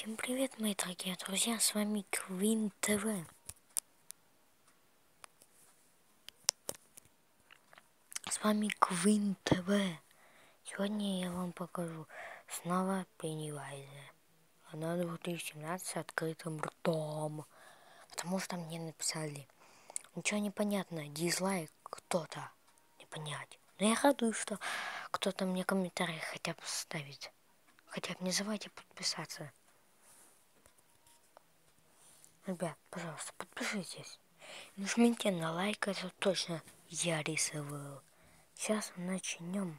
Всем привет, мои дорогие друзья, с вами Квин ТВ. С вами Квин ТВ. Сегодня я вам покажу снова Пеннивайза. Она 2017 с открытым ртом. Потому что мне написали. Ничего не понятно, дизлайк кто-то. Не понять. Но я радуюсь, что кто-то мне комментарий хотя бы ставит. Хотя бы не забывайте подписаться. Ребят, пожалуйста, подпишитесь. Нажмите на лайк, это точно я рисовал. Сейчас начнем.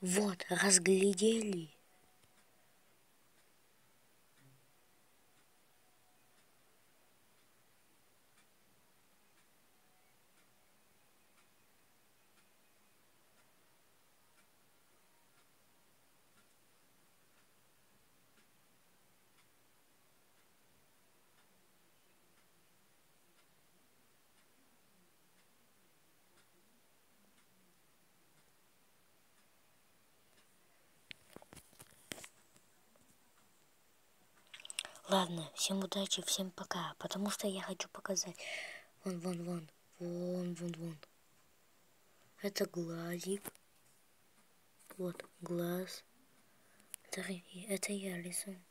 Вот, разглядели. Ладно, всем удачи, всем пока. Потому что я хочу показать. Вон, вон, вон. Вон, вон, вон. Это глазик. Вот, глаз. Это, это я рисую.